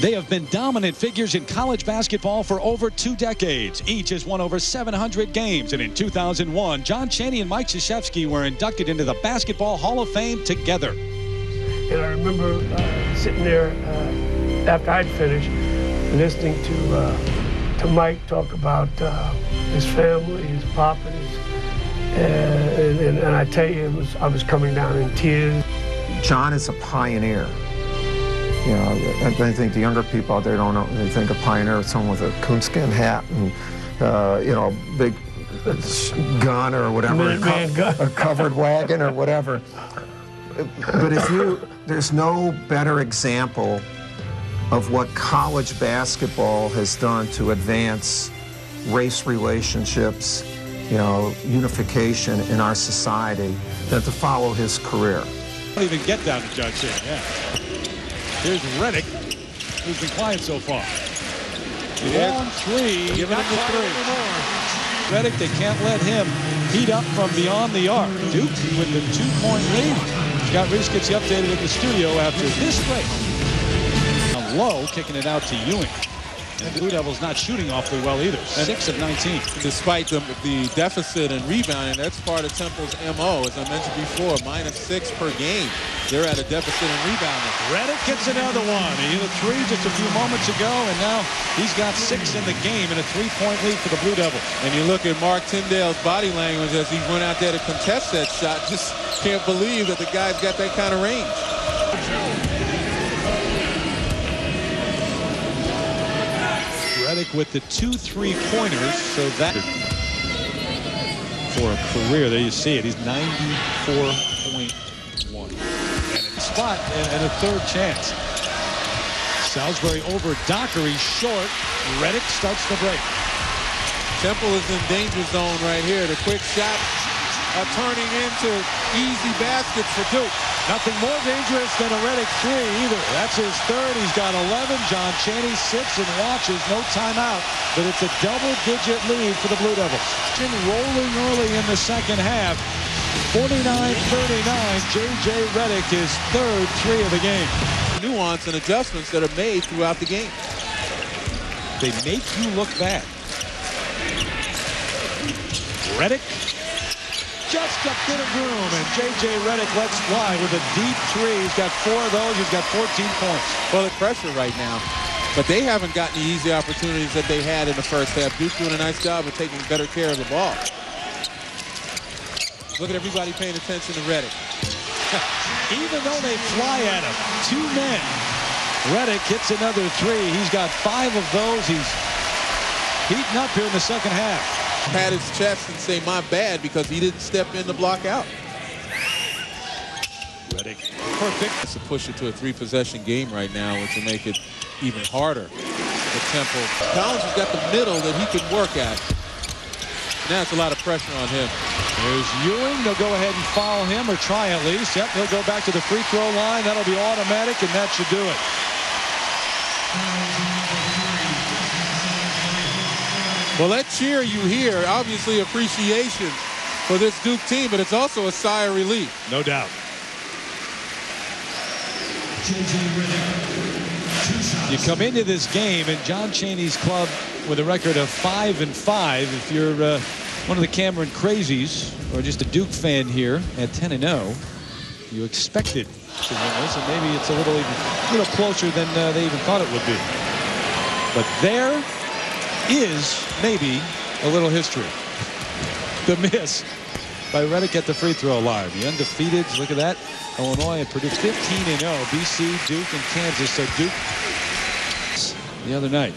They have been dominant figures in college basketball for over two decades. Each has won over 700 games. And in 2001, John Chaney and Mike Krzyzewski were inducted into the Basketball Hall of Fame together. And I remember uh, sitting there uh, after I'd finished, listening to uh, to Mike talk about uh, his family, his pop, and his, and, and, and I tell you, it was I was coming down in tears. John is a pioneer. You know, I think the younger people out there don't know. They think a pioneer is someone with a coonskin hat and, uh, you know, big gun or whatever, a, co a covered wagon or whatever. But if you, there's no better example of what college basketball has done to advance race relationships, you know, unification in our society than to follow his career. Don't even get down to John Shea, yeah. Here's Redick, who's been quiet so far. Long three, Give not him three. Redick, they can't let him heat up from beyond the arc. Duke with the two-point lead. Scott Reese gets you updated in the studio after this break. Low kicking it out to Ewing. And Blue Devils not shooting awfully well either. Six of 19. Despite the, the deficit in rebounding, that's part of Temple's MO. As I mentioned before, minus six per game. They're at a deficit in rebounding. Redick gets another one. He hit a three just a few moments ago, and now he's got six in the game and a three-point lead for the Blue Devils. And you look at Mark Tyndale's body language as he went out there to contest that shot. Just can't believe that the guy's got that kind of range. With the two three-pointers, so that for a career. There you see it. He's 94.1. And in spot and, and a third chance. Salisbery over Dockery short. Redick starts the break. Temple is in danger zone right here. The quick shot uh, turning into easy baskets for Duke. Nothing more dangerous than a Redick three either. That's his third. He's got 11. John Chaney sits and watches. No timeout. But it's a double-digit lead for the Blue Devils. Rolling early in the second half. 49-39. J.J. Redick his third three of the game. Nuance and adjustments that are made throughout the game. They make you look bad. Redick just a bit of room, and J.J. Redick lets fly with a deep three. He's got four of those. He's got 14 points. Well, the pressure right now. But they haven't gotten the easy opportunities that they had in the first half. Duke doing a nice job of taking better care of the ball. Look at everybody paying attention to Redick. Even though they fly at him, two men. Redick hits another three. He's got five of those. He's heating up here in the second half pat his chest and say, my bad, because he didn't step in to block out. Redick, perfect. It's to push it to a three-possession game right now, which will make it even harder for Temple. Collins has got the middle that he can work at. Now it's a lot of pressure on him. There's Ewing. They'll go ahead and foul him, or try at least. Yep, he'll go back to the free throw line. That'll be automatic, and that should do it. Well, that cheer you hear, obviously appreciation for this Duke team, but it's also a sigh of relief. No doubt. You come into this game, and John Chaney's club with a record of 5 and five. If you're uh, one of the Cameron crazies, or just a Duke fan here at 10 and 0, you expected to win this, and maybe it's a little even, a little closer than uh, they even thought it would be. But there is maybe a little history. The miss by Redick at the free throw line. The undefeated, look at that. Illinois and Purdue 15 0. BC, Duke, and Kansas. So Duke the other night.